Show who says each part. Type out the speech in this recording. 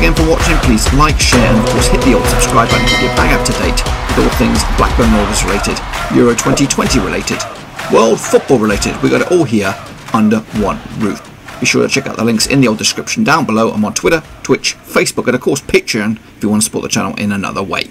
Speaker 1: Again, for watching, please like, share, and of course hit the old subscribe button to get bang up to date with all things Blackburn Rovers related, Euro 2020 related, World Football related. We got it all here under one roof. Be sure to check out the links in the old description down below. I'm on Twitter, Twitch, Facebook, and of course Patreon if you want to support the channel in another way.